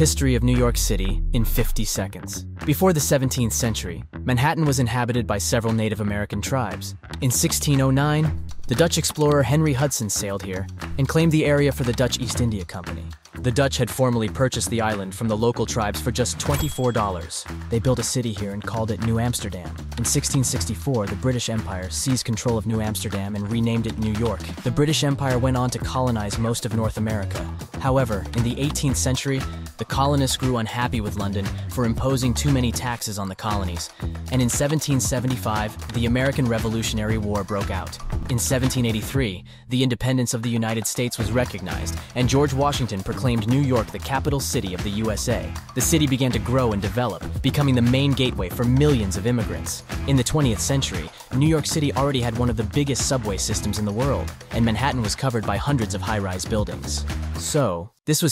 history of New York City in 50 seconds. Before the 17th century, Manhattan was inhabited by several Native American tribes. In 1609, the Dutch explorer Henry Hudson sailed here and claimed the area for the Dutch East India Company. The Dutch had formerly purchased the island from the local tribes for just $24. They built a city here and called it New Amsterdam. In 1664, the British Empire seized control of New Amsterdam and renamed it New York. The British Empire went on to colonize most of North America. However, in the 18th century, the colonists grew unhappy with London for imposing too many taxes on the colonies, and in 1775, the American Revolutionary War broke out. In 1783, the independence of the United States was recognized, and George Washington proclaimed New York the capital city of the USA. The city began to grow and develop, becoming the main gateway for millions of immigrants. In the 20th century, New York City already had one of the biggest subway systems in the world, and Manhattan was covered by hundreds of high rise buildings. So, this was